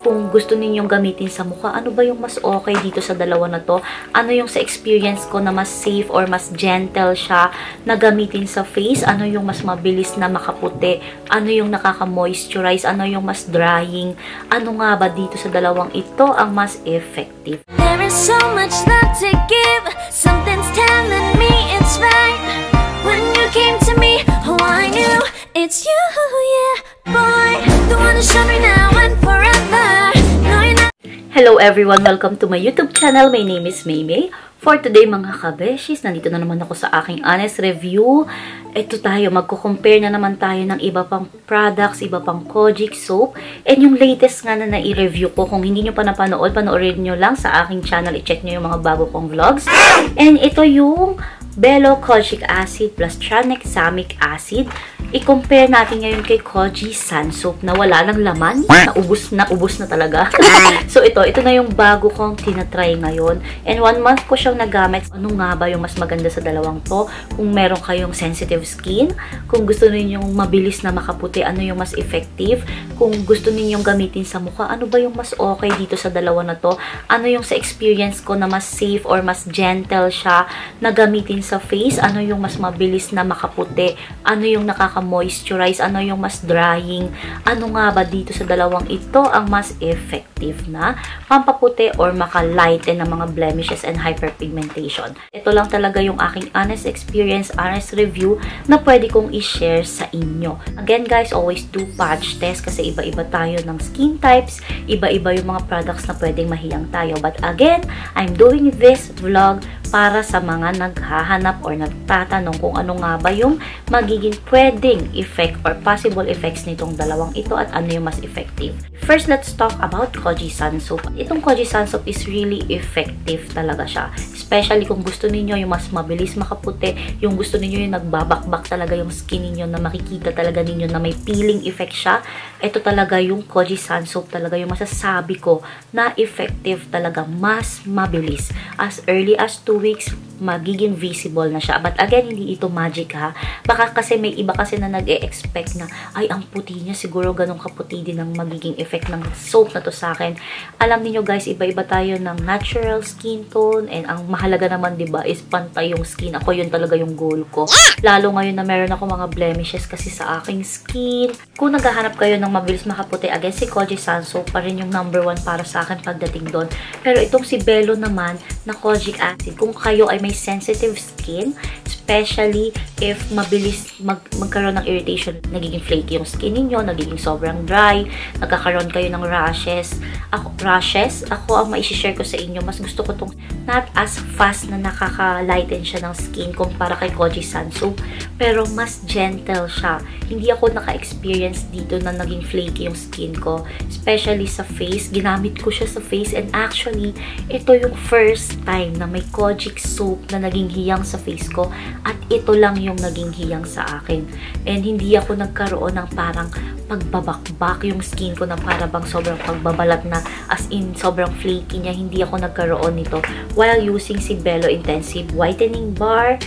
Kung gusto ninyong gamitin sa mukha, ano ba yung mas okay dito sa dalawa na to? Ano yung sa experience ko na mas safe or mas gentle siya na gamitin sa face? Ano yung mas mabilis na makaputi? Ano yung nakaka-moisturize? Ano yung mas drying? Ano nga ba dito sa dalawang ito ang mas effective? There is so much everyone! Welcome to my YouTube channel. My name is Maymay. For today mga kabeshis, nandito na naman ako sa aking honest review. Ito tayo, magko-compare na naman tayo ng iba pang products, iba pang Kojic soap. And yung latest nga na na-review ko, kung hindi nyo pa napanood, panoorin nyo lang sa aking channel. I-check nyo yung mga bago kong vlogs. And ito yung Bello Kojic Acid plus Tranexamic Acid. I-compare natin ngayon kay Koji Sun Soap na wala ng laman. Naubos na, ubos na talaga. so ito, ito na yung bago kong tinatry ngayon. And one month ko siyang nagamit. Ano nga ba yung mas maganda sa dalawang to? Kung meron kayong sensitive skin, kung gusto ninyong mabilis na makaputi, ano yung mas effective? Kung gusto ninyong gamitin sa mukha, ano ba yung mas okay dito sa dalawa na to? Ano yung sa experience ko na mas safe or mas gentle siya na gamitin sa face? Ano yung mas mabilis na makaputi? Ano yung nakaka-moisturize? Ano yung mas drying? Ano nga ba dito sa dalawang ito ang mas effective na pampaputi or makalighten ng mga blemishes and hyperpigmentation? Ito lang talaga yung aking honest experience, honest review na pwede kong i-share sa inyo. Again guys, always do patch test kasi iba-iba tayo ng skin types, iba-iba yung mga products na pwedeng mahiyang tayo. But again, I'm doing this vlog para sa mga naghahanap or nagtatanong kung ano nga ba yung magiging pwedeng effect or possible effects nitong dalawang ito at ano yung mas effective. First, let's talk about Koji Sun Soap. Itong Koji Sun Soap is really effective talaga siya. Especially kung gusto ninyo yung mas mabilis makaputi, yung gusto ninyo yung nagbabakbak talaga yung skin ninyo na makikita talaga ninyo na may peeling effect siya. Ito talaga yung Koji Sun Soap talaga yung masasabi ko na effective talaga, mas mabilis. As early as 2 weeks, magiging visible na siya. But again, hindi ito magic ha. Baka kasi may iba kasi na nag-e-expect na, ay, ang puti niya, siguro ganun kaputi din ang magiging effect ng soap na to sa. Alam niyo guys, iba-iba tayo ng natural skin tone and ang mahalaga naman, di ba is pantay yung skin. Ako yun talaga yung goal ko. Lalo ngayon na meron ako mga blemishes kasi sa aking skin. Kung naghahanap kayo ng mabilis makaputi, again, si Koji Sun Soap pa rin yung number one para sa akin pagdating doon. Pero itong si Bello naman, na Kojic Acid, kung kayo ay may sensitive skin, especially if mabilis mag magkaroon ng irritation, nagiging flaky yung skin niyo, nagiging sobrang dry, nagkakaroon kayo ng rashes. Ako, rashes, ako ang mai-share ko sa inyo, mas gusto ko tong not as fast na nakaka-lighten siya ng skin kumpara kay Koji Soap, pero mas gentle siya. Hindi ako naka-experience dito na naging flaky yung skin ko, especially sa face. Ginamit ko siya sa face and actually, ito yung first time na may Kojic soap na naging hiyang sa face ko at ito lang yung naging hiyang sa akin. And hindi ako nagkaroon ng parang pagbabakbak yung skin ko na para sobrang pagbabalat na as in sobrang flaky niya. Hindi ako nagkaroon nito while using si Bello Intensive Whitening Bar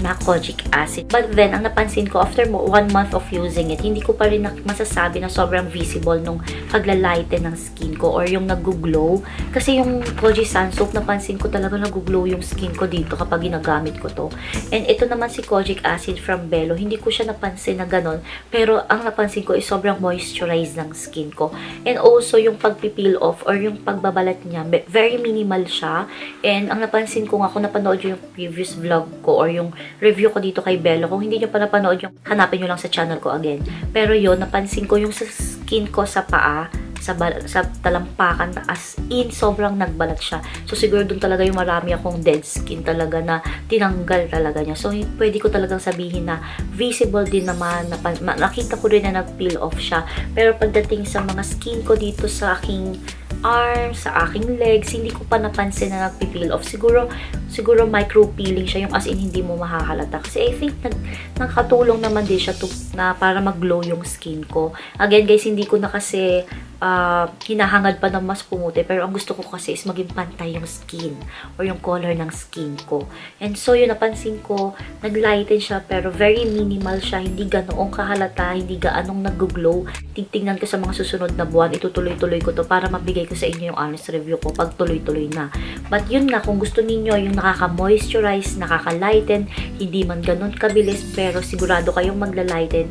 na kojic acid. But then, ang napansin ko, after one month of using it, hindi ko pa rin masasabi na sobrang visible nung paglalighten ng skin ko or yung nag-glow. Kasi yung Koji Sun Soap, napansin ko talaga nag-glow yung skin ko dito kapag ginagamit ko to. And ito naman si kojic acid from Bello, hindi ko siya napansin na ganon. Pero ang napansin ko is sobrang moisturized ng skin ko. And also, yung pagpipeel off or yung pagbabalat niya, very minimal siya. And ang napansin ko nga, kung napanood yung previous vlog ko or yung review ko dito kay Bello. Kung hindi nyo pa napanood yung, hanapin nyo lang sa channel ko again. Pero yon napansin ko yung sa skin ko sa paa, sa, sa talampakan, as in, sobrang nagbalat siya. So, siguro dun talaga yung marami akong dead skin talaga na tinanggal talaga niya. So, pwede ko talagang sabihin na visible din naman, na, nakita ko rin na nag-peel off siya. Pero pagdating sa mga skin ko dito sa aking arms, sa aking legs, hindi ko pa napansin na nagpipeel off. Siguro, siguro micro-peeling siya, yung as in hindi mo mahahalata. Kasi I think nag, nakatulong naman din siya to, na para mag-glow yung skin ko. Again guys, hindi ko na kasi uh, hinahangad pa ng mas pumuti. Pero ang gusto ko kasi is maging pantay yung skin or yung color ng skin ko. And so, yun napansin ko, naglighten siya pero very minimal siya. Hindi ganoong kahalata, hindi gaanong nag-glow. Titingnan ko sa mga susunod na buwan, itutuloy-tuloy ko to para mabigay ko sa inyo yung honest review ko pag tuloy-tuloy na. But yun nga, kung gusto ninyo yung nakaka-moisturize, nakaka-lighten, hindi man ganun kabilis, pero sigurado kayong magla-lighten,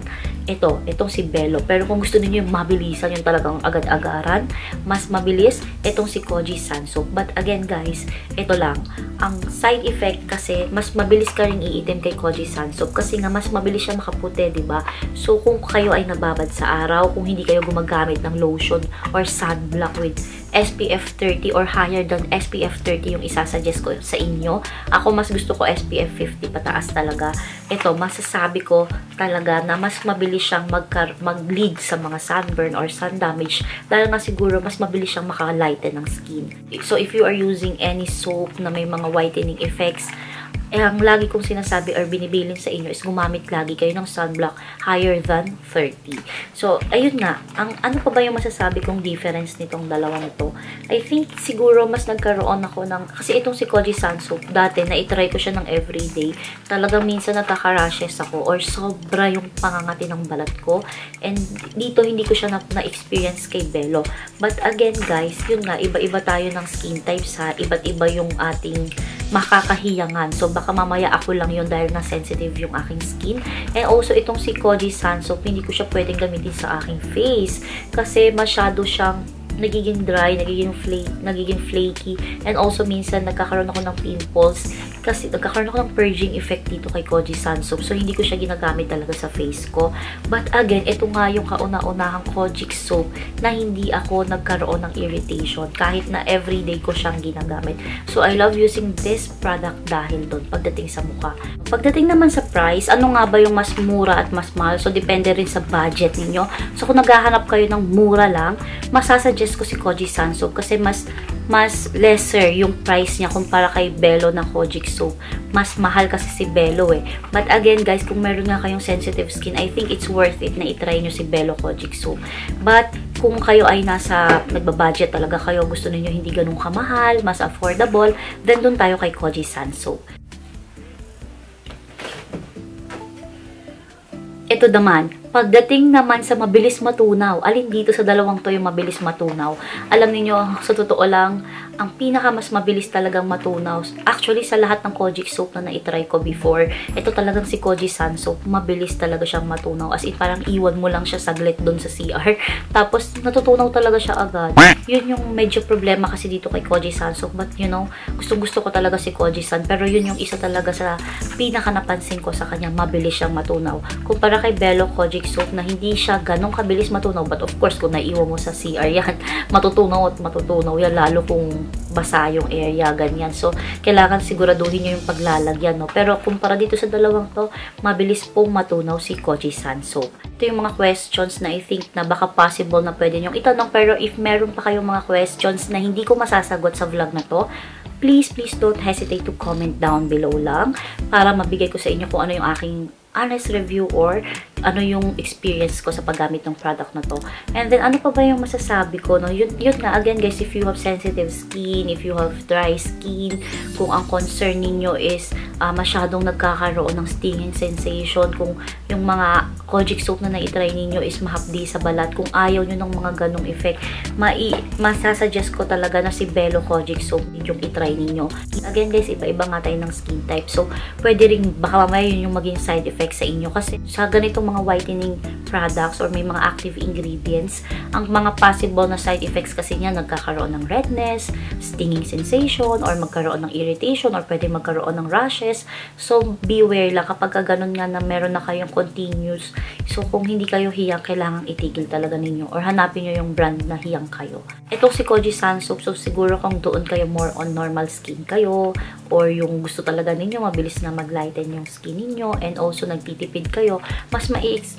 ito, itong si Bello. Pero kung gusto niyo yung mabilisan, yung talagang agad-agaran, mas mabilis, itong si Koji Sansoap. But again guys, ito lang, ang side effect kasi, mas mabilis ka rin iitim kay Koji Sansoap kasi nga mas mabilis siya makaputi, ba diba? So kung kayo ay nababad sa araw, kung hindi kayo gumagamit ng lotion or sunblock with SPF 30 or higher than SPF 30 yung isasuggest ko sa inyo. Ako mas gusto ko SPF 50 pataas talaga. Ito, masasabi ko talaga na mas mabilis siyang mag-lead sa mga sunburn or sun damage dahil nga siguro mas mabilis siyang makalighten ng skin. So, if you are using any soap na may mga whitening effects, eh, ang lagi kong sinasabi or binibilin sa inyo is gumamit lagi kayo ng sunblock higher than 30. So, ayun nga. Ang, ano pa ba yung masasabi kong difference nitong dalawa nito? I think siguro mas nagkaroon ako ng, kasi itong si Koji Sansoap, dati na-try ko siya ng everyday. Talagang minsan nagkaka-rashes ako or sobra yung pangangati ng balat ko. And dito hindi ko siya na-experience na kay Bello. But again guys, yun nga, iba-iba tayo ng skin types ha. Iba't iba yung ating makakahiyangan. So, baka mamaya ako lang yun dahil na sensitive yung aking skin. And also, itong si Koji Sun Soap, hindi ko siya pwedeng gamitin sa aking face. Kasi masyado siyang nagiging dry, nagiging, flake, nagiging flaky, and also minsan nagkakaroon ako ng pimples kasi nagkakaroon ako ng purging effect dito kay Koji Sun Soap. So, hindi ko siya ginagamit talaga sa face ko. But again, ito nga yung kauna-unahang Kojic soap na hindi ako nagkaroon ng irritation kahit na everyday ko siyang ginagamit. So, I love using this product dahil doon pagdating sa mukha. Pagdating naman sa price, ano nga ba yung mas mura at mas mahal? So, depende rin sa budget ninyo. So, kung naghahanap kayo ng mura lang, masasuggest ko si Koji Sun Soap kasi mas mas lesser yung price niya kumpara kay Bello na Kojic soap. Mas mahal kasi si Bello eh. But again guys, kung meron nga kayong sensitive skin, I think it's worth it na itry nyo si Bello Kojic soap. But kung kayo ay nasa nagbabudget talaga kayo, gusto niyo hindi ganun kamahal, mas affordable, then doon tayo kay Koji Sun Soap. Ito naman, Pagdating naman sa mabilis matunaw, alin dito sa dalawang to yung mabilis matunaw? Alam niyo sa totoo lang, ang pinaka mas mabilis talagang matunaw, actually sa lahat ng Kojic soap na na-try ko before, ito talagang si Koji Sun soap, mabilis talaga siyang matunaw. As in, parang iwan mo lang siya saglit doon sa CR. Tapos, natutunaw talaga siya agad. Yun yung medyo problema kasi dito kay Koji Sun soap. But, you know, gusto-gusto ko talaga si Koji Sun. Pero yun yung isa talaga sa pinaka napansin ko sa kanya, mabilis siyang matunaw. Kumpara kay Bello Kojic soap na hindi siya ganong kabilis matunaw. But of course, kung naiwan mo sa CR yan, matutunaw at matutunaw yan. Lalo kung basa yung area, ganyan. So, kailangan siguraduhin nyo yung paglalagyan, no? Pero, kumpara dito sa dalawang to, mabilis pong matunaw si Koji San Soap. Ito yung mga questions na I think na baka possible na pwede nyo itanong. Pero, if meron pa kayong mga questions na hindi ko masasagot sa vlog na to, please, please don't hesitate to comment down below lang para mabigay ko sa inyo kung ano yung aking honest review or ano yung experience ko sa paggamit ng product na to. And then, ano pa ba yung masasabi ko? No? Yun, yun nga, again guys, if you have sensitive skin, if you have dry skin, kung ang concern ninyo is uh, masyadong nagkakaroon ng stinging sensation, kung yung mga kojic soap na na-try ninyo is mahapdi sa balat, kung ayaw nyo ng mga ganong effect, mai masasuggest ko talaga na si Bello kojic soap yung itry ninyo. Again guys, iba-iba nga tayo ng skin type. So, pwede rin, baka mamaya yun yung maging side effect sa inyo. Kasi sa ganitong mga whitening products or may mga active ingredients, ang mga possible na side effects kasi niya nagkakaroon ng redness, stinging sensation, or magkaroon ng irritation, or pwede magkaroon ng rashes. So, beware lang kapag ganun nga na meron na kayong continuous. So, kung hindi kayo hiyang, kailangan itigil talaga ninyo or hanapin nyo yung brand na hiyang kayo. Itong si Koji Sun Soap, so siguro kung doon kayo more on normal skin kayo or yung gusto talaga ninyo, mabilis na maglighten yung skin ninyo and also nagtitipid kayo, mas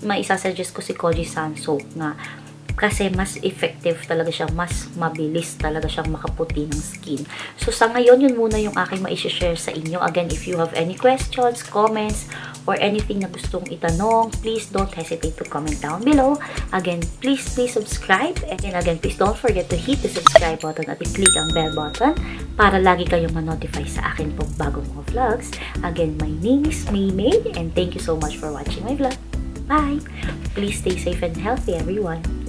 maisasuggest ko si Koji Sun Soap na kasi mas effective talaga siya, mas mabilis talaga siyang makaputi ng skin. So, sa ngayon, yun muna yung aking ma-share sa inyo. Again, if you have any questions, comments, or anything na gustong itanong, please don't hesitate to comment down below. Again, please, please subscribe. And again, please don't forget to hit the subscribe button at i-click ang bell button para lagi kayong ma-notify sa akin pong bagong mga vlogs. Again, my name is Maymay and thank you so much for watching my vlog. Bye! Please stay safe and healthy, everyone.